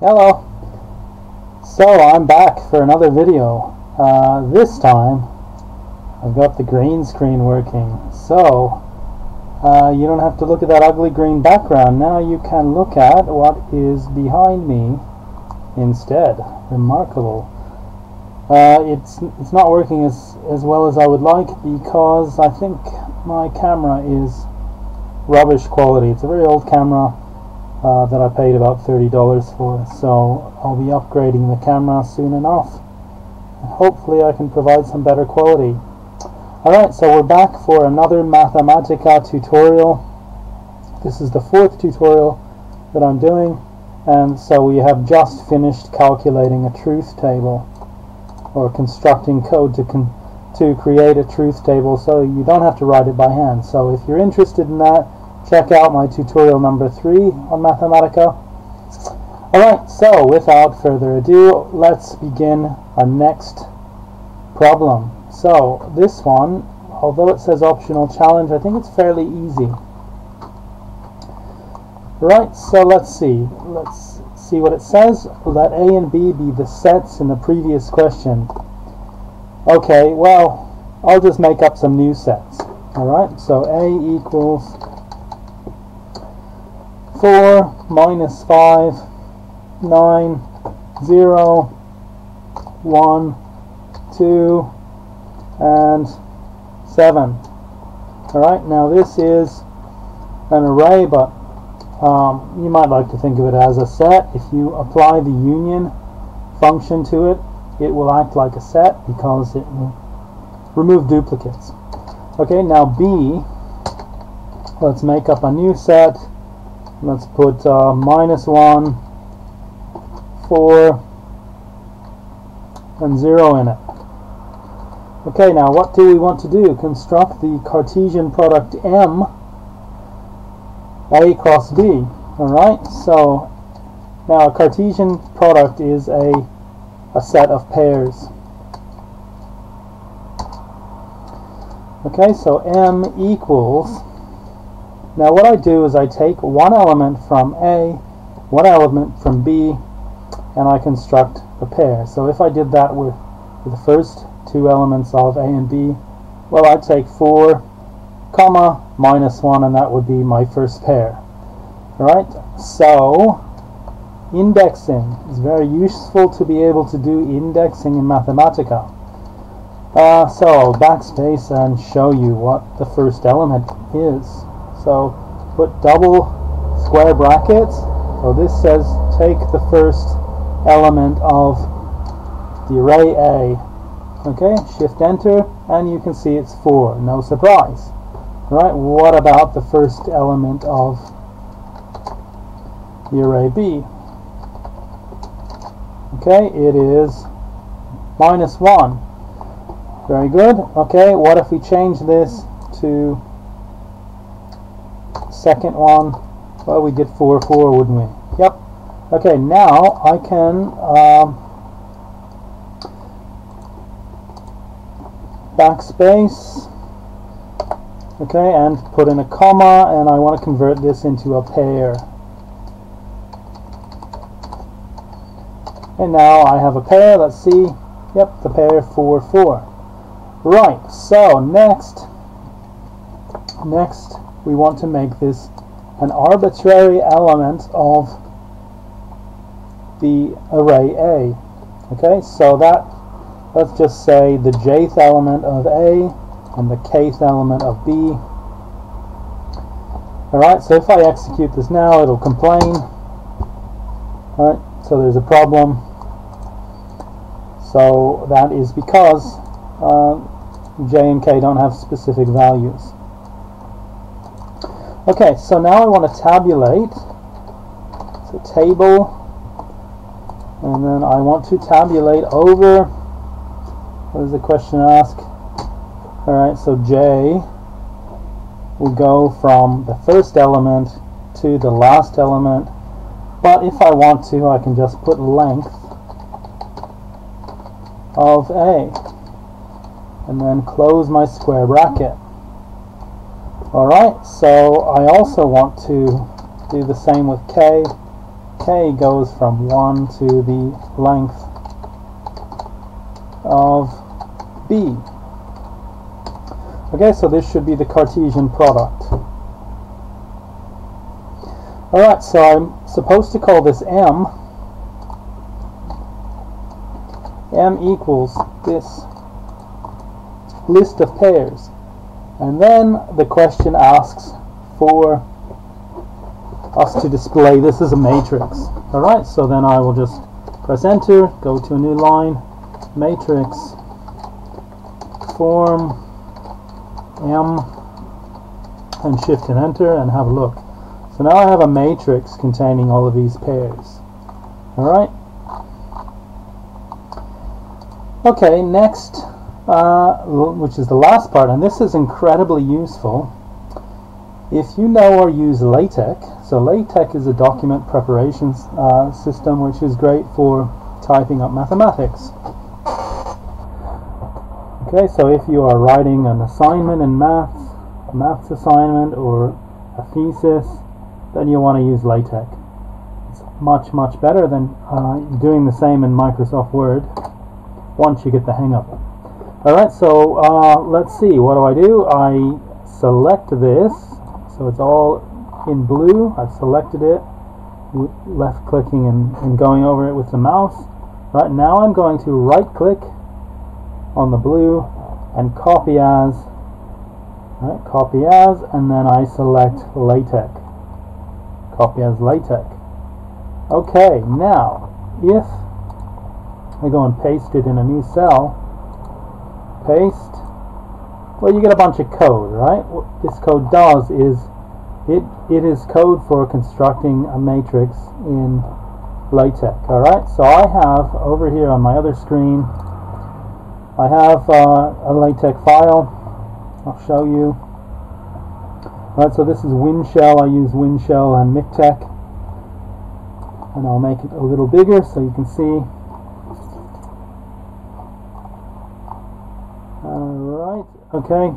Hello. So I'm back for another video. Uh, this time I've got the green screen working. So uh, you don't have to look at that ugly green background. Now you can look at what is behind me instead. Remarkable. Uh, it's it's not working as as well as I would like because I think my camera is rubbish quality. It's a very old camera uh, that I paid about $30 for. So I'll be upgrading the camera soon enough hopefully I can provide some better quality. Alright so we're back for another Mathematica tutorial. This is the fourth tutorial that I'm doing and so we have just finished calculating a truth table or constructing code to to create a truth table so you don't have to write it by hand. So if you're interested in that check out my tutorial number three on Mathematica. Alright, so without further ado, let's begin our next problem. So this one, although it says optional challenge, I think it's fairly easy. Right, so let's see. Let's see what it says. Let A and B be the sets in the previous question. Okay, well, I'll just make up some new sets. Alright, so A equals 4 minus 5, 9, 0, 1, 2, and 7. Alright, now this is an array, but um, you might like to think of it as a set. If you apply the union function to it, it will act like a set because it will remove duplicates. Okay, now B, let's make up a new set let's put uh, minus 1 4 and 0 in it. Okay now what do we want to do? Construct the Cartesian product M A cross B. Alright so now a Cartesian product is a a set of pairs. Okay so M equals now what I do is I take one element from A, one element from B, and I construct a pair. So if I did that with, the first two elements of A and B, well I'd take 4, comma, minus 1, and that would be my first pair. Alright, so indexing is very useful to be able to do indexing in Mathematica. Uh, so backspace and show you what the first element is. So put double square brackets. So this says take the first element of the array A. Okay, shift enter and you can see it's 4. No surprise. Right, what about the first element of the array B? Okay, it is minus 1. Very good. Okay, what if we change this to second one, well, we did 4, 4, wouldn't we? Yep. Okay, now I can um, backspace, okay, and put in a comma, and I want to convert this into a pair. And now I have a pair, let's see, yep, the pair 4, 4. Right, so next, next we want to make this an arbitrary element of the array A. Okay, so that, let's just say the jth element of A and the kth element of B. Alright, so if I execute this now, it'll complain. Alright, so there's a problem. So that is because uh, J and K don't have specific values. Okay, so now I want to tabulate. A table. And then I want to tabulate over. What does the question ask? Alright, so J will go from the first element to the last element. But if I want to, I can just put length of A. And then close my square bracket. Alright, so I also want to do the same with K. k goes from 1 to the length of b. Okay, so this should be the Cartesian product. Alright, so I'm supposed to call this m. m equals this list of pairs. And then the question asks for us to display this as a matrix. Alright, so then I will just press enter, go to a new line, matrix, form, m, and shift and enter and have a look. So now I have a matrix containing all of these pairs. Alright? Okay, next, uh, which is the last part, and this is incredibly useful. If you know or use LaTeX, so LaTeX is a document preparation uh, system which is great for typing up mathematics. Okay, so if you are writing an assignment in maths, a maths assignment or a thesis, then you want to use LaTeX. It's much, much better than uh, doing the same in Microsoft Word once you get the hang of it. Alright, so uh, let's see, what do I do? I select this, so it's all in blue. I've selected it, left clicking and, and going over it with the mouse. Right now I'm going to right click on the blue and copy as, right, copy as, and then I select LaTeX copy as LaTeX. Okay, now, if I go and paste it in a new cell, paste, well, you get a bunch of code, right? What this code does is it, it is code for constructing a matrix in LaTeX, alright? So I have, over here on my other screen, I have uh, a LaTeX file. I'll show you. All right. so this is WinShell. I use WinShell and MikTeX. And I'll make it a little bigger so you can see. Alright, okay.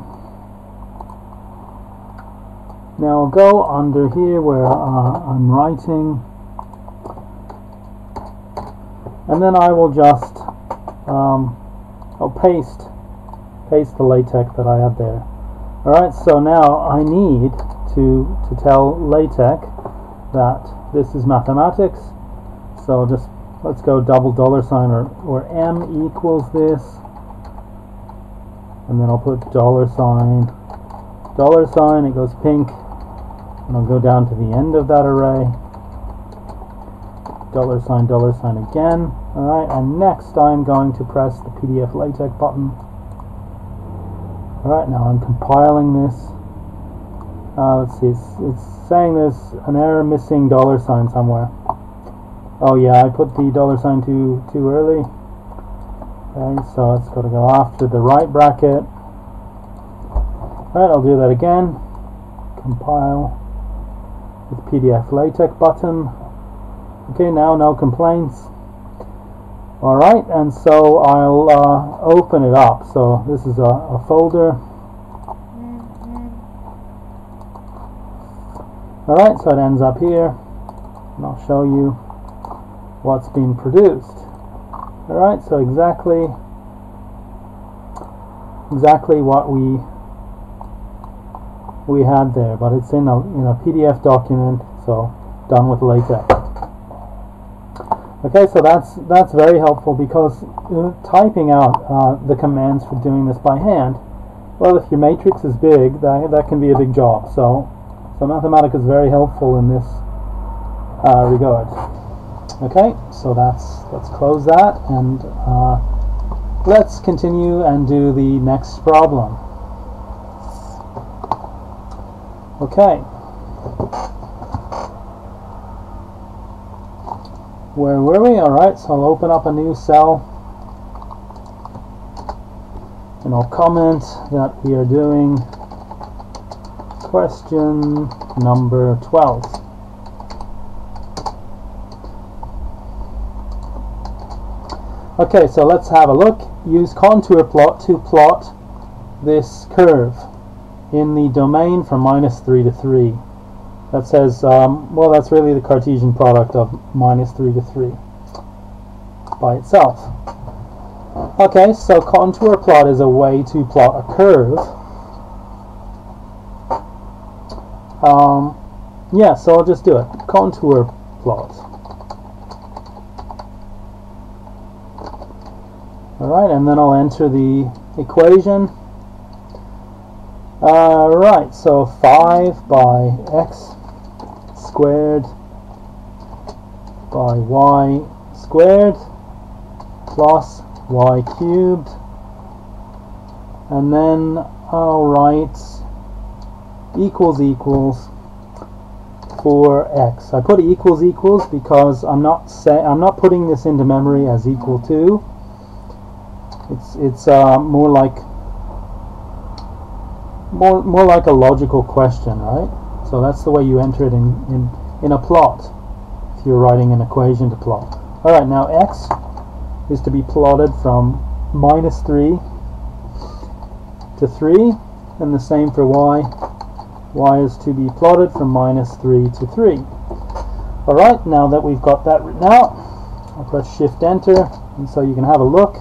Now I'll go under here where uh, I'm writing. And then I will just um, I'll paste paste the LaTeX that I have there. Alright, so now I need to, to tell LaTeX that this is mathematics. So just let's go double dollar sign or, or M equals this. And then I'll put dollar sign, dollar sign, it goes pink. And I'll go down to the end of that array. Dollar sign, dollar sign again. Alright, and next I'm going to press the PDF LaTeX button. Alright, now I'm compiling this. Uh, let's see, it's, it's saying there's an error missing dollar sign somewhere. Oh yeah, I put the dollar sign too too early. Okay, so it's got to go after the right bracket. Alright, I'll do that again. Compile with PDF LaTeX button. Okay, now no complaints. Alright, and so I'll uh, open it up. So this is a, a folder. Alright, so it ends up here. And I'll show you what's been produced. Alright, so exactly exactly what we we had there, but it's in a in a PDF document, so done with LaTeX. Okay, so that's that's very helpful because uh, typing out uh, the commands for doing this by hand, well, if your matrix is big, that that can be a big job. So, so Mathematica is very helpful in this uh, regard. Okay, so that's let's close that and uh, let's continue and do the next problem. Okay. where were we? Alright, so I'll open up a new cell and I'll comment that we are doing question number 12. Okay, so let's have a look. Use contour plot to plot this curve in the domain from minus 3 to 3. that says, um, well, that's really the Cartesian product of minus 3 to 3 by itself. Okay, so contour plot is a way to plot a curve. Um, yeah, so I'll just do it. Contour plot. Alright, and then I'll enter the equation. Alright, so 5 by x squared by y squared plus y cubed and then I'll write equals equals for x. I put equals equals because I'm not say I'm not putting this into memory as equal to. It's it's uh, more like more more like a logical question, right? So that's the way you enter it in, in, in a plot if you're writing an equation to plot. Alright, now x is to be plotted from minus 3 to 3 and the same for y. y is to be plotted from minus 3 to 3. Alright, now that we've got that written out, I'll press shift enter and so you can have a look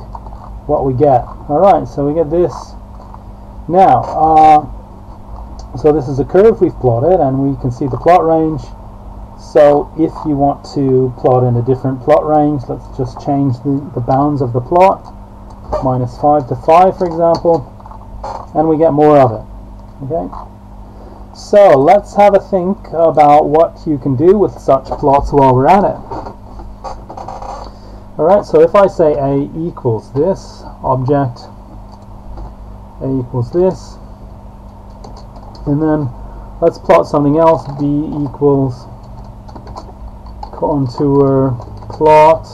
what we get. Alright, so we get this. Now, uh, so this is a curve we've plotted and we can see the plot range. So if you want to plot in a different plot range, let's just change the, the bounds of the plot. Minus 5 to 5 for example. And we get more of it. Okay. So let's have a think about what you can do with such plots while we're at it. Alright, so if I say A equals this object, A equals this, and then let's plot something else. B equals contour plot.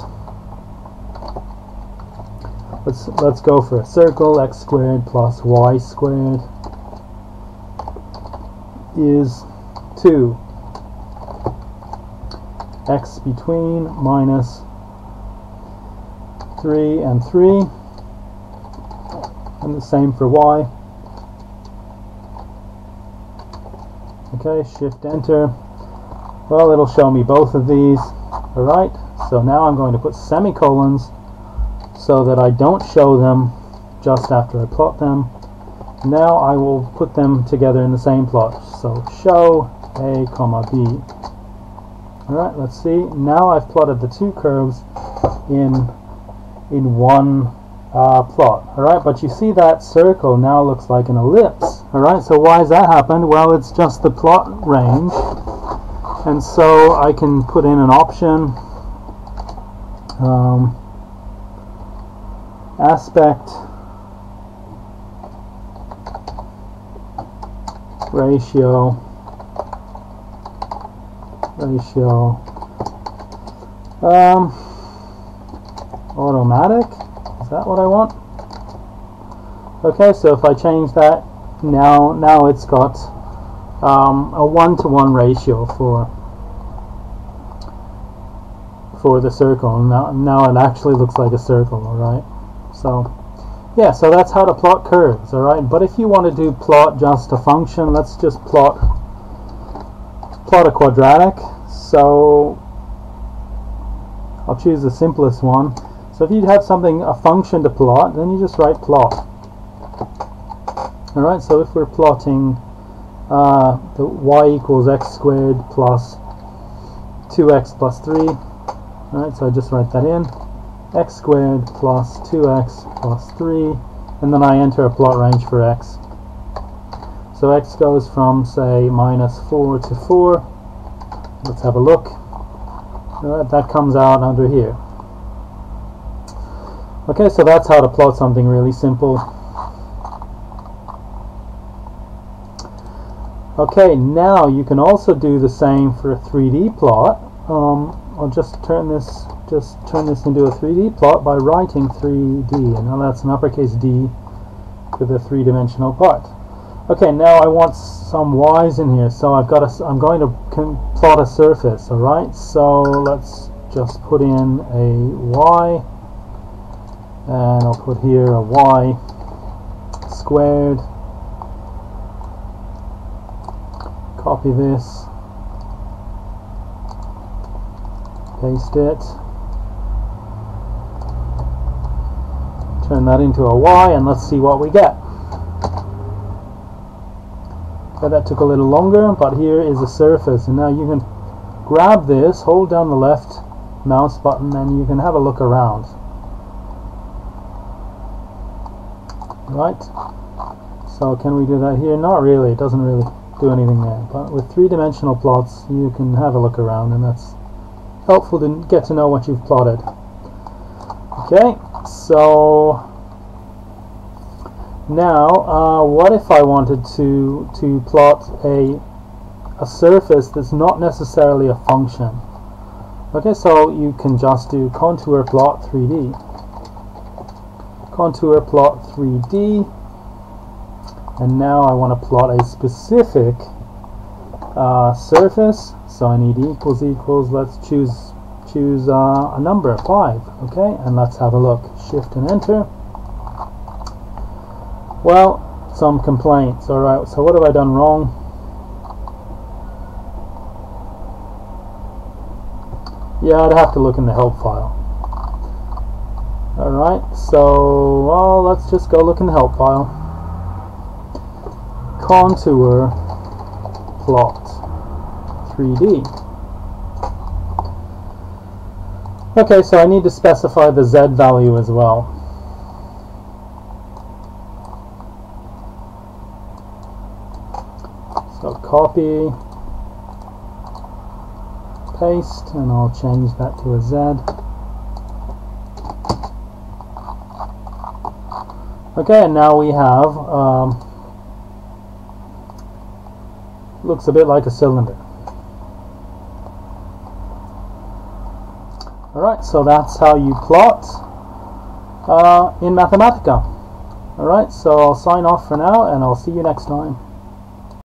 Let's let's go for a circle x squared plus y squared is 2 x between minus 3 and 3 and the same for y. Okay shift enter. Well it'll show me both of these. Alright so now I'm going to put semicolons so that I don't show them just after I plot them. Now I will put them together in the same plot. So show a comma b. Alright let's see. Now I've plotted the two curves in in one uh, plot. Alright, but you see that circle now looks like an ellipse. Alright, so why has that happened? Well, it's just the plot range. And so I can put in an option um, aspect ratio ratio um, automatic is that what I want? Okay, so if I change that, now now it's got um, a one-to-one -one ratio for for the circle. Now now it actually looks like a circle. All right. So yeah, so that's how to plot curves. All right. But if you want to do plot just a function, let's just plot plot a quadratic. So I'll choose the simplest one. So if you have something, a function to plot, then you just write plot. Alright, so if we're plotting uh, the y equals x squared plus 2x plus 3, alright, so I just write that in, x squared plus 2x plus 3, and then I enter a plot range for x. So x goes from, say, minus 4 to 4. Let's have a look. Alright, that comes out under here. Okay, so that's how to plot something really simple. Okay, now you can also do the same for a 3D plot. Um, I'll just turn this just turn this into a 3D plot by writing 3D, and now that's an uppercase D with a three-dimensional part. Okay, now I want some y's in here, so I've got a, I'm going to plot a surface. All right, so let's just put in a y and I'll put here a y squared. Copy this. Paste it. Turn that into a Y and let's see what we get. Okay that took a little longer but here is a surface. And now you can grab this hold down the left mouse button and you can have a look around right. So can we do that here? Not really. It doesn't really do anything there. But with three-dimensional plots you can have a look around and that's helpful to get to know what you've plotted. Okay so now uh, what if I wanted to to plot a a surface that's not necessarily a function? Okay so you can just do contour plot 3D contour plot 3D and now I want to plot a specific uh, surface. So I need equals equals let's choose choose uh, a number 5 okay? And let's have a look. Shift and enter. Well some complaints alright so what have I done wrong? Yeah I'd have to look in the help file alright so well let's just go look in the help file contour plot 3D Okay, so I need to specify the Z value as well. So copy, paste, and I'll change that to a Z. Okay, and now we have, um, looks a bit like a cylinder. Alright, so that's how you plot uh, in Mathematica. Alright, so I'll sign off for now and I'll see you next time.